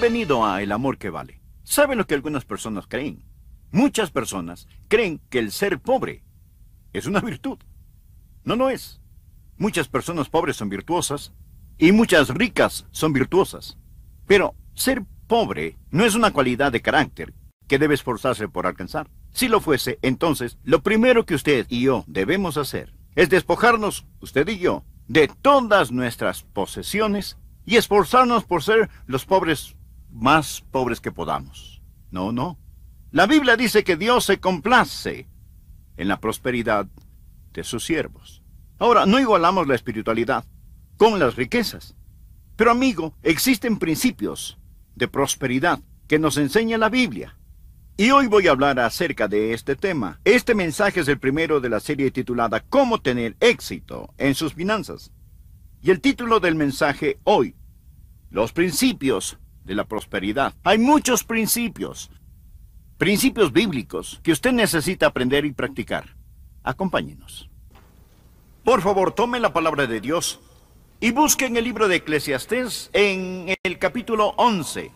Bienvenido a El Amor que Vale. ¿Sabe lo que algunas personas creen? Muchas personas creen que el ser pobre es una virtud. No lo es. Muchas personas pobres son virtuosas y muchas ricas son virtuosas. Pero ser pobre no es una cualidad de carácter que debe esforzarse por alcanzar. Si lo fuese, entonces lo primero que usted y yo debemos hacer es despojarnos, usted y yo, de todas nuestras posesiones y esforzarnos por ser los pobres más pobres que podamos. No, no. La Biblia dice que Dios se complace en la prosperidad de sus siervos. Ahora, no igualamos la espiritualidad con las riquezas. Pero amigo, existen principios de prosperidad que nos enseña la Biblia. Y hoy voy a hablar acerca de este tema. Este mensaje es el primero de la serie titulada Cómo tener éxito en sus finanzas. Y el título del mensaje hoy, Los principios de la prosperidad. Hay muchos principios, principios bíblicos que usted necesita aprender y practicar. Acompáñenos. Por favor, tome la palabra de Dios y busque en el libro de Eclesiastés en el capítulo 11.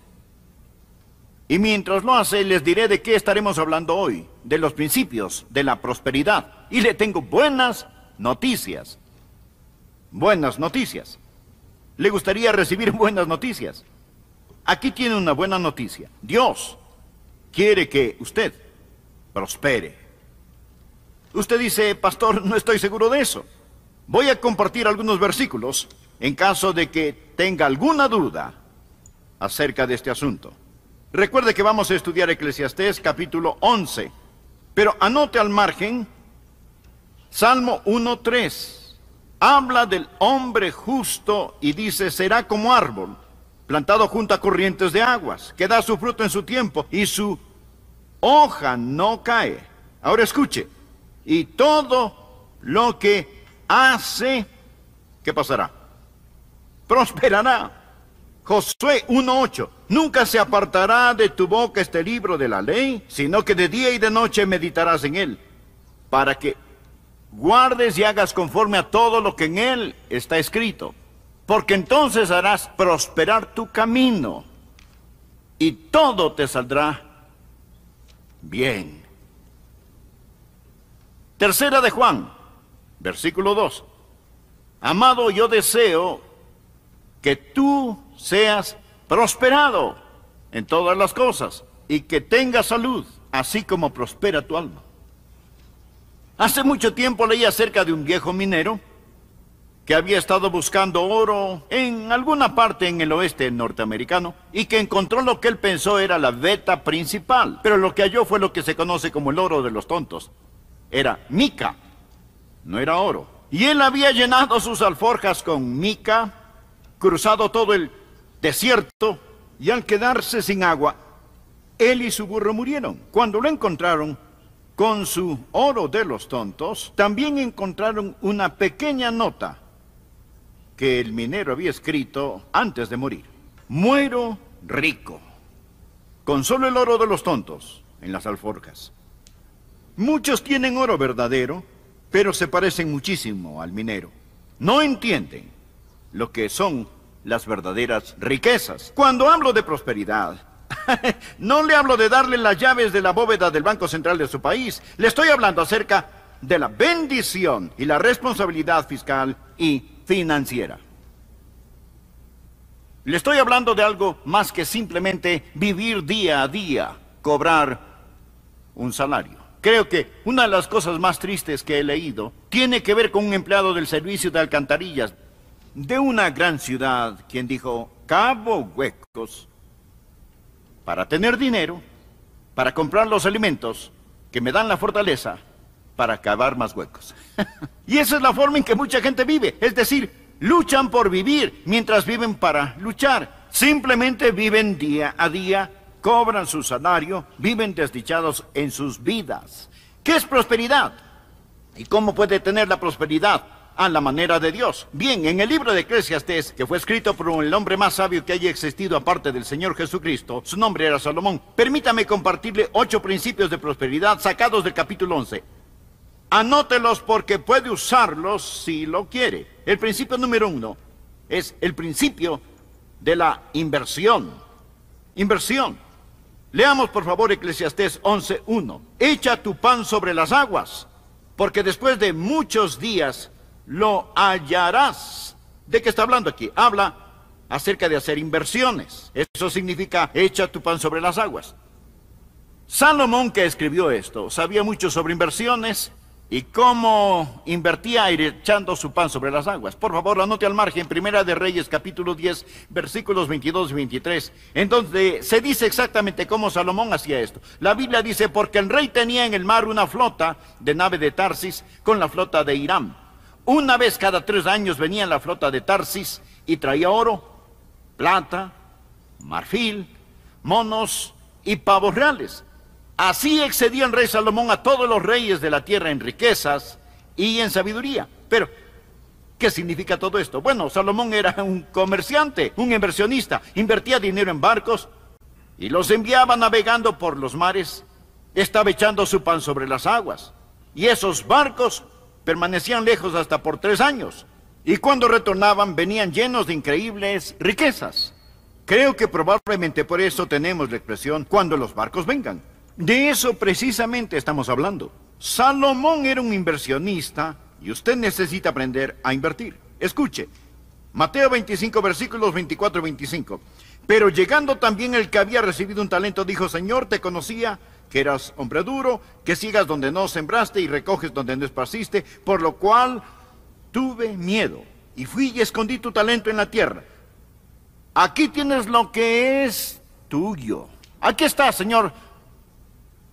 Y mientras lo hace, les diré de qué estaremos hablando hoy, de los principios de la prosperidad. Y le tengo buenas noticias. Buenas noticias. ¿Le gustaría recibir buenas noticias? Aquí tiene una buena noticia. Dios quiere que usted prospere. Usted dice, pastor, no estoy seguro de eso. Voy a compartir algunos versículos en caso de que tenga alguna duda acerca de este asunto. Recuerde que vamos a estudiar Eclesiastés capítulo 11, pero anote al margen Salmo 1.3. Habla del hombre justo y dice, será como árbol plantado junto a corrientes de aguas, que da su fruto en su tiempo y su hoja no cae. Ahora escuche, y todo lo que hace, ¿qué pasará? Prosperará. Josué 1.8, nunca se apartará de tu boca este libro de la ley, sino que de día y de noche meditarás en él, para que guardes y hagas conforme a todo lo que en él está escrito porque entonces harás prosperar tu camino y todo te saldrá bien. Tercera de Juan, versículo 2. Amado, yo deseo que tú seas prosperado en todas las cosas y que tengas salud, así como prospera tu alma. Hace mucho tiempo leí acerca de un viejo minero que había estado buscando oro en alguna parte en el oeste norteamericano y que encontró lo que él pensó era la veta principal, pero lo que halló fue lo que se conoce como el oro de los tontos. Era mica, no era oro. Y él había llenado sus alforjas con mica, cruzado todo el desierto y al quedarse sin agua, él y su burro murieron. Cuando lo encontraron, con su oro de los tontos, también encontraron una pequeña nota que el minero había escrito antes de morir. Muero rico, con solo el oro de los tontos en las alforjas. Muchos tienen oro verdadero, pero se parecen muchísimo al minero. No entienden lo que son las verdaderas riquezas. Cuando hablo de prosperidad, no le hablo de darle las llaves de la bóveda del Banco Central de su país. Le estoy hablando acerca de la bendición y la responsabilidad fiscal y financiera. Le estoy hablando de algo más que simplemente vivir día a día, cobrar un salario. Creo que una de las cosas más tristes que he leído tiene que ver con un empleado del servicio de alcantarillas de una gran ciudad quien dijo, cabo huecos, para tener dinero, para comprar los alimentos que me dan la fortaleza para cavar más huecos. y esa es la forma en que mucha gente vive. Es decir, luchan por vivir mientras viven para luchar. Simplemente viven día a día, cobran su salario, viven desdichados en sus vidas. ¿Qué es prosperidad? ¿Y cómo puede tener la prosperidad? a la manera de Dios. Bien, en el libro de Eclesiastes, que fue escrito por el hombre más sabio que haya existido aparte del Señor Jesucristo, su nombre era Salomón. Permítame compartirle ocho principios de prosperidad sacados del capítulo 11. Anótelos porque puede usarlos si lo quiere. El principio número uno es el principio de la inversión. Inversión. Leamos por favor Eclesiastés 11.1. Echa tu pan sobre las aguas, porque después de muchos días lo hallarás. ¿De qué está hablando aquí? Habla acerca de hacer inversiones. Eso significa echa tu pan sobre las aguas. Salomón que escribió esto sabía mucho sobre inversiones y cómo invertía echando su pan sobre las aguas. Por favor, anote al margen, Primera de Reyes, capítulo 10, versículos 22 y 23, en donde se dice exactamente cómo Salomón hacía esto. La Biblia dice, porque el rey tenía en el mar una flota de nave de Tarsis con la flota de Irán. Una vez cada tres años venía la flota de Tarsis y traía oro, plata, marfil, monos y pavos reales. Así excedía el rey Salomón a todos los reyes de la tierra en riquezas y en sabiduría. Pero, ¿qué significa todo esto? Bueno, Salomón era un comerciante, un inversionista, invertía dinero en barcos y los enviaba navegando por los mares, estaba echando su pan sobre las aguas. Y esos barcos permanecían lejos hasta por tres años. Y cuando retornaban venían llenos de increíbles riquezas. Creo que probablemente por eso tenemos la expresión cuando los barcos vengan. De eso precisamente estamos hablando. Salomón era un inversionista y usted necesita aprender a invertir. Escuche, Mateo 25, versículos 24 y 25. Pero llegando también el que había recibido un talento, dijo, Señor, te conocía que eras hombre duro, que sigas donde no sembraste y recoges donde no esparciste, por lo cual tuve miedo y fui y escondí tu talento en la tierra. Aquí tienes lo que es tuyo. Aquí está, Señor,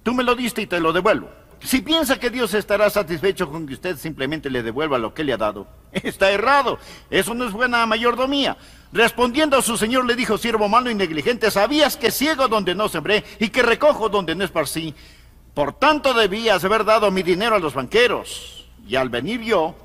Tú me lo diste y te lo devuelvo. Si piensa que Dios estará satisfecho con que usted simplemente le devuelva lo que le ha dado, está errado. Eso no es buena mayordomía. Respondiendo a su señor le dijo, siervo malo y negligente, sabías que ciego donde no sembré y que recojo donde no esparcí. Por tanto debías haber dado mi dinero a los banqueros. Y al venir yo,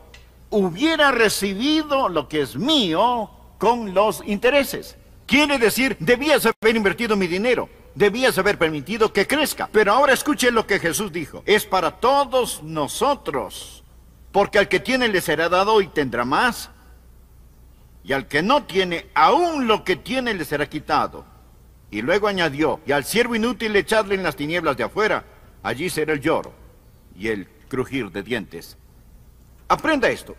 hubiera recibido lo que es mío con los intereses. Quiere decir, debías haber invertido mi dinero debías haber permitido que crezca. Pero ahora escuche lo que Jesús dijo. Es para todos nosotros. Porque al que tiene le será dado y tendrá más. Y al que no tiene, aún lo que tiene le será quitado. Y luego añadió, y al siervo inútil echadle en las tinieblas de afuera. Allí será el lloro y el crujir de dientes. Aprenda esto.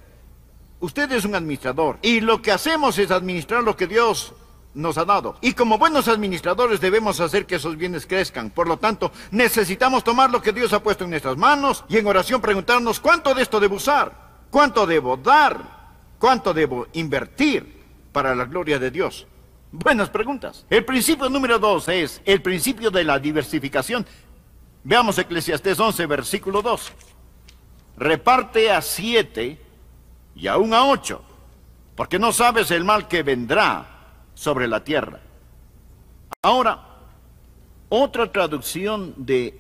Usted es un administrador y lo que hacemos es administrar lo que Dios nos ha dado. Y como buenos administradores debemos hacer que esos bienes crezcan. Por lo tanto, necesitamos tomar lo que Dios ha puesto en nuestras manos y en oración preguntarnos cuánto de esto debo usar, cuánto debo dar, cuánto debo invertir para la gloria de Dios. Buenas preguntas. El principio número dos es el principio de la diversificación. Veamos Eclesiastés 11, versículo 2. Reparte a siete y aún a ocho, porque no sabes el mal que vendrá sobre la tierra. Ahora, otra traducción de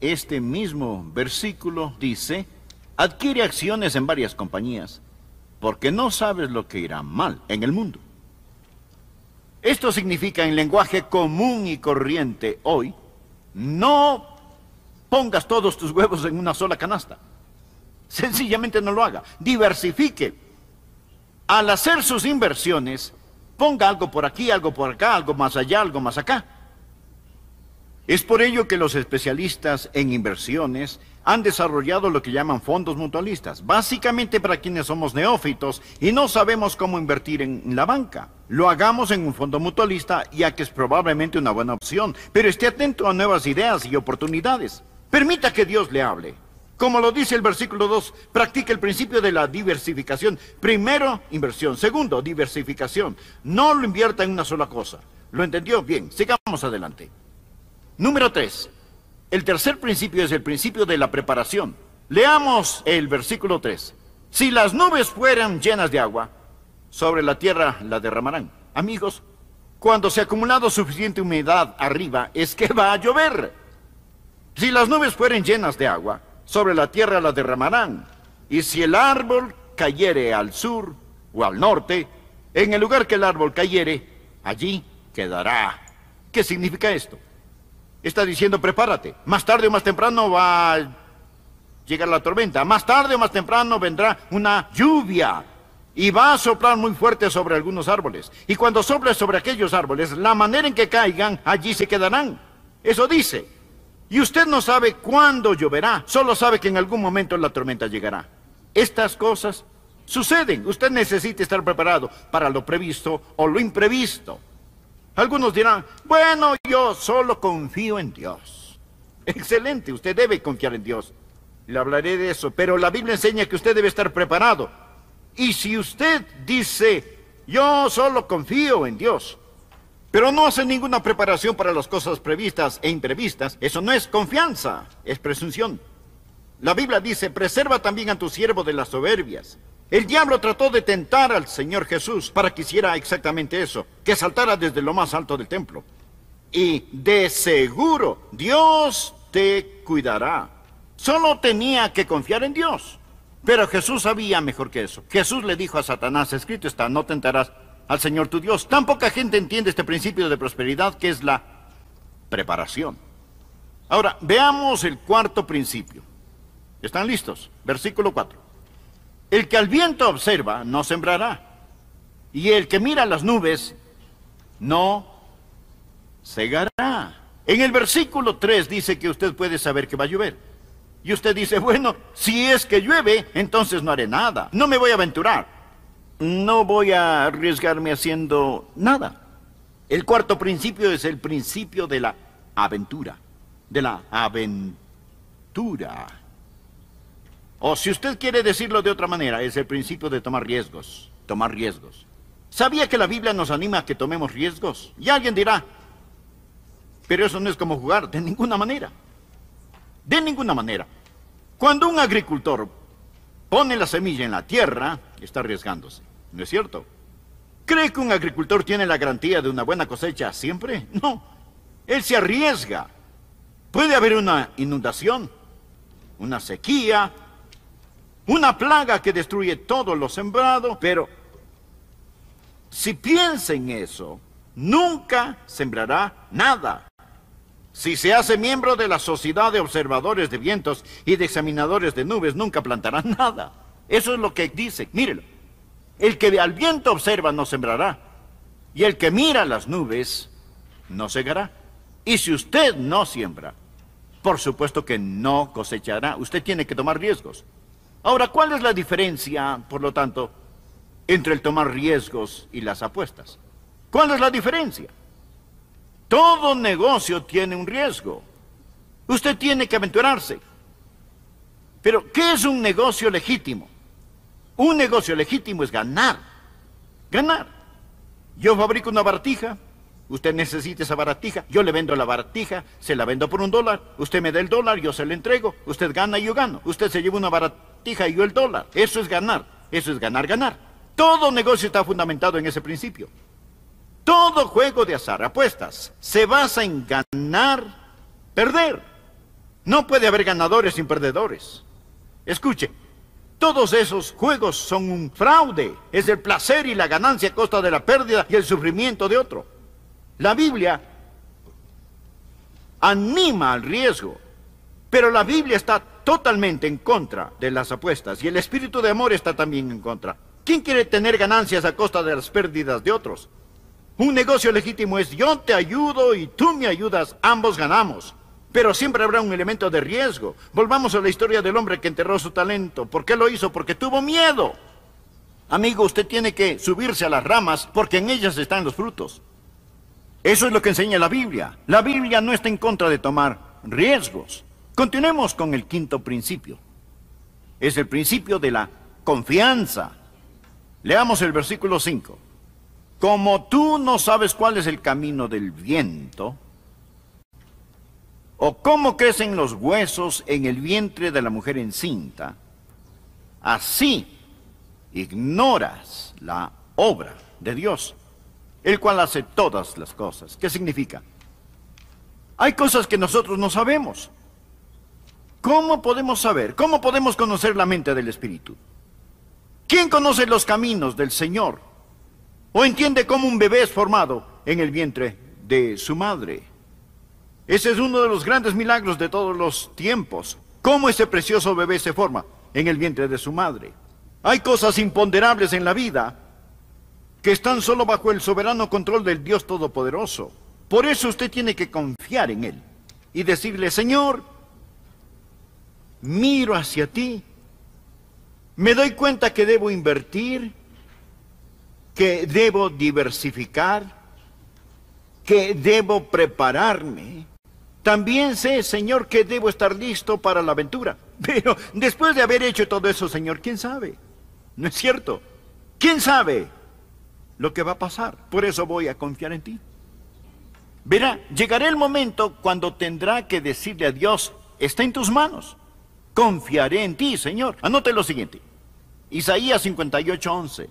este mismo versículo dice, adquiere acciones en varias compañías, porque no sabes lo que irá mal en el mundo. Esto significa en lenguaje común y corriente hoy, no pongas todos tus huevos en una sola canasta. Sencillamente no lo haga. Diversifique. Al hacer sus inversiones, Ponga algo por aquí, algo por acá, algo más allá, algo más acá. Es por ello que los especialistas en inversiones han desarrollado lo que llaman fondos mutualistas, básicamente para quienes somos neófitos y no sabemos cómo invertir en la banca. Lo hagamos en un fondo mutualista ya que es probablemente una buena opción, pero esté atento a nuevas ideas y oportunidades. Permita que Dios le hable. Como lo dice el versículo 2, practica el principio de la diversificación. Primero, inversión. Segundo, diversificación. No lo invierta en una sola cosa. ¿Lo entendió? Bien, sigamos adelante. Número 3. El tercer principio es el principio de la preparación. Leamos el versículo 3. Si las nubes fueran llenas de agua, sobre la tierra la derramarán. Amigos, cuando se ha acumulado suficiente humedad arriba, es que va a llover. Si las nubes fueran llenas de agua, sobre la tierra la derramarán. Y si el árbol cayere al sur o al norte, en el lugar que el árbol cayere, allí quedará. ¿Qué significa esto? Está diciendo, prepárate. Más tarde o más temprano va a llegar la tormenta. Más tarde o más temprano vendrá una lluvia. y va a soplar muy fuerte sobre algunos árboles. Y cuando sople sobre aquellos árboles, la manera en que caigan, allí se quedarán. Eso dice. Y usted no sabe cuándo lloverá, solo sabe que en algún momento la tormenta llegará. Estas cosas suceden. Usted necesita estar preparado para lo previsto o lo imprevisto. Algunos dirán, bueno, yo solo confío en Dios. Excelente, usted debe confiar en Dios. Le hablaré de eso, pero la Biblia enseña que usted debe estar preparado. Y si usted dice, yo solo confío en Dios, pero no hace ninguna preparación para las cosas previstas e imprevistas, eso no es confianza, es presunción. La Biblia dice, preserva también a tu siervo de las soberbias. El diablo trató de tentar al Señor Jesús para que hiciera exactamente eso, que saltara desde lo más alto del templo. Y de seguro Dios te cuidará. Solo tenía que confiar en Dios. Pero Jesús sabía mejor que eso. Jesús le dijo a Satanás, escrito está, no tentarás al Señor tu Dios. Tan poca gente entiende este principio de prosperidad que es la preparación. Ahora, veamos el cuarto principio. ¿Están listos? Versículo 4. El que al viento observa no sembrará. Y el que mira las nubes no segará. En el versículo 3 dice que usted puede saber que va a llover. Y usted dice, bueno, si es que llueve, entonces no haré nada. No me voy a aventurar. No voy a arriesgarme haciendo nada. El cuarto principio es el principio de la aventura. De la aventura. O si usted quiere decirlo de otra manera, es el principio de tomar riesgos. Tomar riesgos. ¿Sabía que la Biblia nos anima a que tomemos riesgos? Y alguien dirá, pero eso no es como jugar, de ninguna manera. De ninguna manera. Cuando un agricultor pone la semilla en la tierra, está arriesgándose. ¿No es cierto? ¿Cree que un agricultor tiene la garantía de una buena cosecha siempre? No. Él se arriesga. Puede haber una inundación, una sequía, una plaga que destruye todo lo sembrado, pero si piensa en eso, nunca sembrará nada. Si se hace miembro de la sociedad de observadores de vientos y de examinadores de nubes, nunca plantará nada. Eso es lo que dice. Mírelo. El que al viento observa no sembrará. Y el que mira las nubes no segará. Y si usted no siembra, por supuesto que no cosechará. Usted tiene que tomar riesgos. Ahora, ¿cuál es la diferencia, por lo tanto, entre el tomar riesgos y las apuestas? ¿Cuál es la diferencia? Todo negocio tiene un riesgo. Usted tiene que aventurarse. Pero, ¿qué es un negocio legítimo? Un negocio legítimo es ganar. Ganar. Yo fabrico una baratija, usted necesita esa baratija, yo le vendo la baratija, se la vendo por un dólar, usted me da el dólar, yo se le entrego, usted gana y yo gano. Usted se lleva una baratija y yo el dólar. Eso es ganar. Eso es ganar, ganar. Todo negocio está fundamentado en ese principio. Todo juego de azar, apuestas, se basa en ganar, perder. No puede haber ganadores sin perdedores. Escuche, todos esos juegos son un fraude. Es el placer y la ganancia a costa de la pérdida y el sufrimiento de otro. La Biblia anima al riesgo, pero la Biblia está totalmente en contra de las apuestas y el espíritu de amor está también en contra. ¿Quién quiere tener ganancias a costa de las pérdidas de otros? Un negocio legítimo es yo te ayudo y tú me ayudas, ambos ganamos. Pero siempre habrá un elemento de riesgo. Volvamos a la historia del hombre que enterró su talento. ¿Por qué lo hizo? Porque tuvo miedo. Amigo, usted tiene que subirse a las ramas porque en ellas están los frutos. Eso es lo que enseña la Biblia. La Biblia no está en contra de tomar riesgos. Continuemos con el quinto principio. Es el principio de la confianza. Leamos el versículo 5. Como tú no sabes cuál es el camino del viento, o cómo crecen los huesos en el vientre de la mujer encinta, así ignoras la obra de Dios, el cual hace todas las cosas. ¿Qué significa? Hay cosas que nosotros no sabemos. ¿Cómo podemos saber? ¿Cómo podemos conocer la mente del Espíritu? ¿Quién conoce los caminos del Señor? ¿O entiende cómo un bebé es formado en el vientre de su madre? Ese es uno de los grandes milagros de todos los tiempos. ¿Cómo ese precioso bebé se forma en el vientre de su madre? Hay cosas imponderables en la vida que están solo bajo el soberano control del Dios Todopoderoso. Por eso usted tiene que confiar en Él y decirle, Señor, miro hacia ti, me doy cuenta que debo invertir, que debo diversificar, que debo prepararme. También sé, Señor, que debo estar listo para la aventura. Pero después de haber hecho todo eso, Señor, ¿quién sabe? ¿No es cierto? ¿Quién sabe lo que va a pasar? Por eso voy a confiar en ti. Verá, llegará el momento cuando tendrá que decirle a Dios, está en tus manos. Confiaré en ti, Señor. Anote lo siguiente. Isaías 58:11.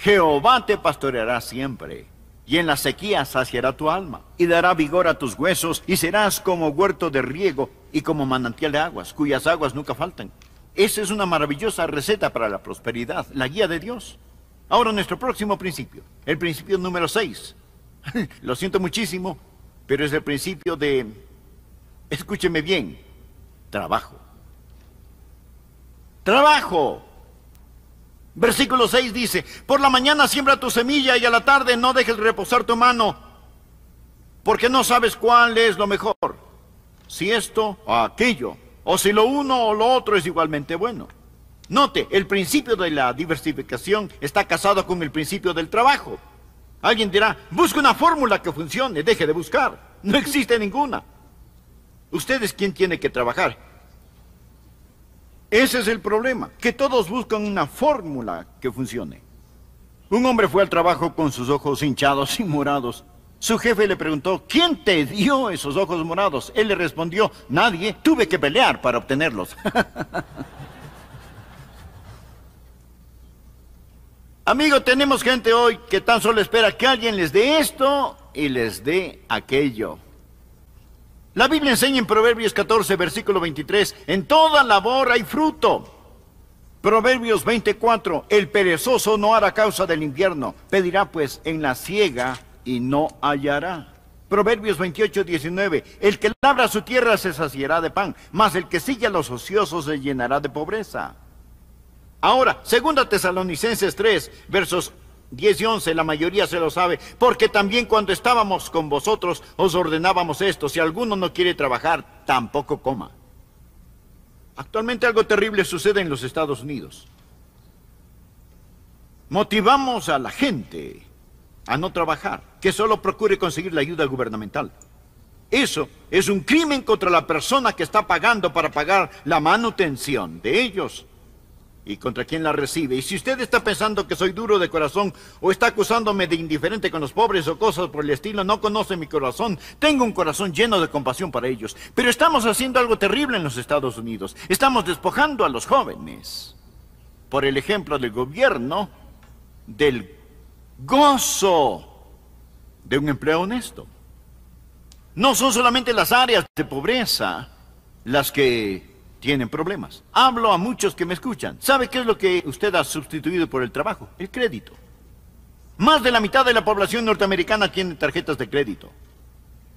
Jehová te pastoreará siempre, y en la sequía saciará tu alma, y dará vigor a tus huesos, y serás como huerto de riego y como manantial de aguas, cuyas aguas nunca faltan. Esa es una maravillosa receta para la prosperidad, la guía de Dios. Ahora nuestro próximo principio, el principio número 6. Lo siento muchísimo, pero es el principio de, escúcheme bien, trabajo. Trabajo. Versículo 6 dice, por la mañana siembra tu semilla y a la tarde no dejes reposar tu mano, porque no sabes cuál es lo mejor, si esto o aquello, o si lo uno o lo otro es igualmente bueno. Note, el principio de la diversificación está casado con el principio del trabajo. Alguien dirá, busca una fórmula que funcione, deje de buscar. No existe ninguna. Usted es quien tiene que trabajar. Ese es el problema, que todos buscan una fórmula que funcione. Un hombre fue al trabajo con sus ojos hinchados y morados. Su jefe le preguntó, ¿quién te dio esos ojos morados? Él le respondió, nadie, tuve que pelear para obtenerlos. Amigo, tenemos gente hoy que tan solo espera que alguien les dé esto y les dé aquello. La Biblia enseña en Proverbios 14, versículo 23, en toda labor hay fruto. Proverbios 24, el perezoso no hará causa del invierno, pedirá pues en la ciega y no hallará. Proverbios 28, 19, el que labra su tierra se saciará de pan, mas el que sigue a los ociosos se llenará de pobreza. Ahora, segunda Tesalonicenses 3, versos 10 y 11, la mayoría se lo sabe, porque también cuando estábamos con vosotros os ordenábamos esto, si alguno no quiere trabajar, tampoco coma. Actualmente algo terrible sucede en los Estados Unidos. Motivamos a la gente a no trabajar, que solo procure conseguir la ayuda gubernamental. Eso es un crimen contra la persona que está pagando para pagar la manutención de ellos y contra quien la recibe. Y si usted está pensando que soy duro de corazón o está acusándome de indiferente con los pobres o cosas por el estilo, no conoce mi corazón. Tengo un corazón lleno de compasión para ellos. Pero estamos haciendo algo terrible en los Estados Unidos. Estamos despojando a los jóvenes, por el ejemplo del gobierno, del gozo de un empleo honesto. No son solamente las áreas de pobreza las que tienen problemas. Hablo a muchos que me escuchan. ¿Sabe qué es lo que usted ha sustituido por el trabajo? El crédito. Más de la mitad de la población norteamericana tiene tarjetas de crédito.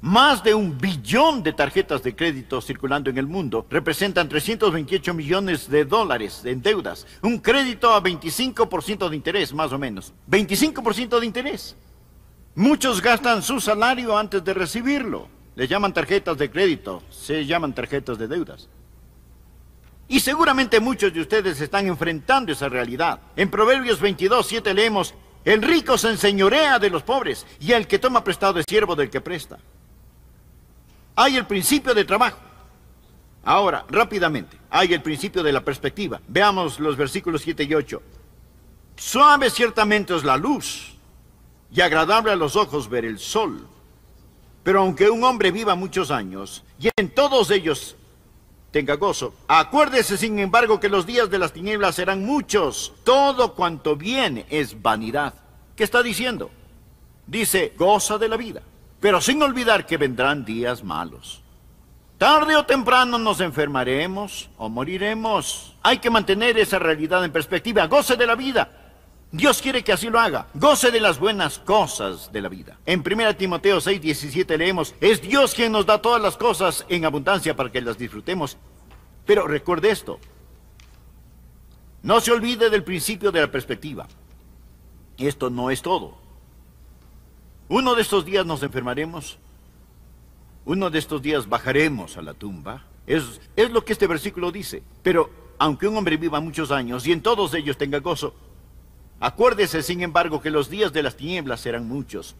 Más de un billón de tarjetas de crédito circulando en el mundo representan 328 millones de dólares en deudas. Un crédito a 25% de interés, más o menos. 25% de interés. Muchos gastan su salario antes de recibirlo. Le llaman tarjetas de crédito, se llaman tarjetas de deudas. Y seguramente muchos de ustedes están enfrentando esa realidad. En Proverbios 22, 7 leemos, el rico se enseñorea de los pobres y el que toma prestado es siervo del que presta. Hay el principio de trabajo. Ahora, rápidamente, hay el principio de la perspectiva. Veamos los versículos 7 y 8. Suave ciertamente es la luz y agradable a los ojos ver el sol. Pero aunque un hombre viva muchos años y en todos ellos tenga gozo. Acuérdese, sin embargo, que los días de las tinieblas serán muchos. Todo cuanto viene es vanidad. ¿Qué está diciendo? Dice, goza de la vida, pero sin olvidar que vendrán días malos. Tarde o temprano nos enfermaremos o moriremos. Hay que mantener esa realidad en perspectiva. Goce de la vida. Dios quiere que así lo haga. Goce de las buenas cosas de la vida. En 1 Timoteo 6, 17 leemos, es Dios quien nos da todas las cosas en abundancia para que las disfrutemos. Pero recuerde esto. No se olvide del principio de la perspectiva. Esto no es todo. Uno de estos días nos enfermaremos. Uno de estos días bajaremos a la tumba. Es, es lo que este versículo dice. Pero aunque un hombre viva muchos años y en todos ellos tenga gozo, acuérdese sin embargo que los días de las tinieblas serán muchos.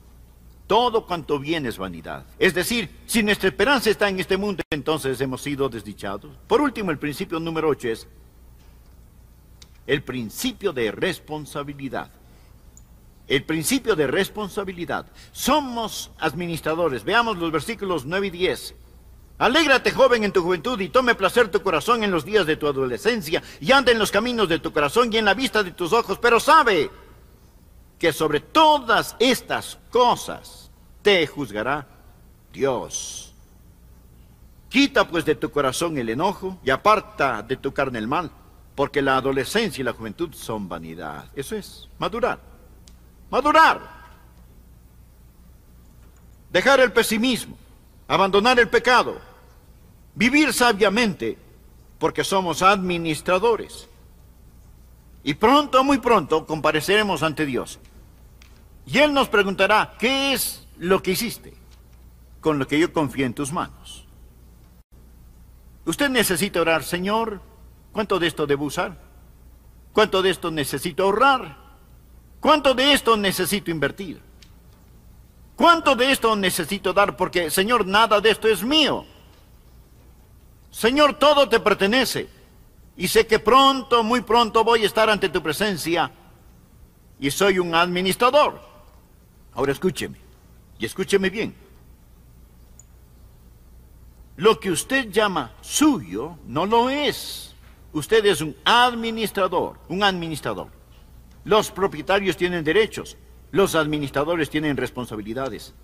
Todo cuanto viene es vanidad. Es decir, si nuestra esperanza está en este mundo, entonces hemos sido desdichados. Por último, el principio número 8 es el principio de responsabilidad. El principio de responsabilidad. Somos administradores. Veamos los versículos 9 y 10. Alégrate, joven, en tu juventud y tome placer tu corazón en los días de tu adolescencia y anda en los caminos de tu corazón y en la vista de tus ojos, pero sabe que sobre todas estas cosas te juzgará Dios. Quita pues de tu corazón el enojo y aparta de tu carne el mal, porque la adolescencia y la juventud son vanidad. Eso es, madurar. Madurar. Dejar el pesimismo abandonar el pecado, vivir sabiamente, porque somos administradores. Y pronto, muy pronto, compareceremos ante Dios. Y Él nos preguntará, ¿qué es lo que hiciste con lo que yo confié en tus manos? Usted necesita orar, Señor, ¿cuánto de esto debo usar? ¿Cuánto de esto necesito ahorrar? ¿Cuánto de esto necesito invertir? ¿Cuánto de esto necesito dar? Porque, Señor, nada de esto es mío. Señor, todo te pertenece. Y sé que pronto, muy pronto voy a estar ante tu presencia. Y soy un administrador. Ahora escúcheme. Y escúcheme bien. Lo que usted llama suyo no lo es. Usted es un administrador, un administrador. Los propietarios tienen derechos, los administradores tienen responsabilidades.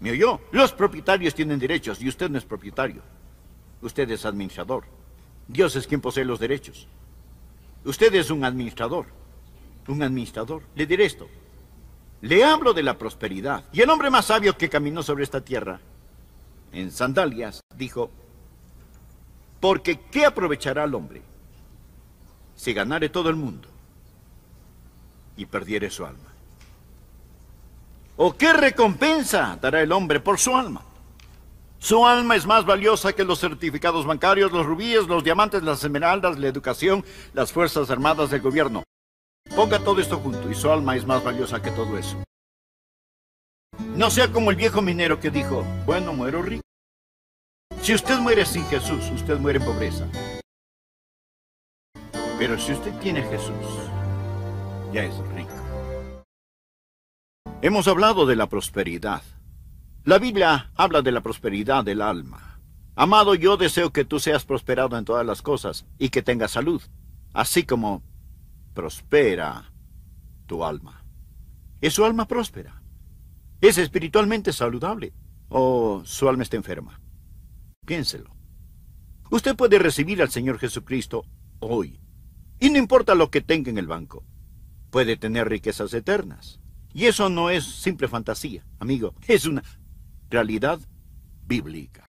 ¿Me oyó? Los propietarios tienen derechos y usted no es propietario. Usted es administrador. Dios es quien posee los derechos. Usted es un administrador. Un administrador. Le diré esto. Le hablo de la prosperidad. Y el hombre más sabio que caminó sobre esta tierra, en sandalias, dijo, porque ¿qué aprovechará al hombre si ganare todo el mundo y perdiere su alma? ¿O qué recompensa dará el hombre por su alma? Su alma es más valiosa que los certificados bancarios, los rubíes, los diamantes, las esmeraldas, la educación, las fuerzas armadas del gobierno. Ponga todo esto junto y su alma es más valiosa que todo eso. No sea como el viejo minero que dijo, bueno, muero rico. Si usted muere sin Jesús, usted muere en pobreza. Pero si usted tiene Jesús, ya es rico. Hemos hablado de la prosperidad. La Biblia habla de la prosperidad del alma. Amado, yo deseo que tú seas prosperado en todas las cosas y que tengas salud, así como prospera tu alma. ¿Es su alma próspera? ¿Es espiritualmente saludable? ¿O su alma está enferma? Piénselo. Usted puede recibir al Señor Jesucristo hoy. Y no importa lo que tenga en el banco puede tener riquezas eternas. Y eso no es simple fantasía, amigo, es una realidad bíblica.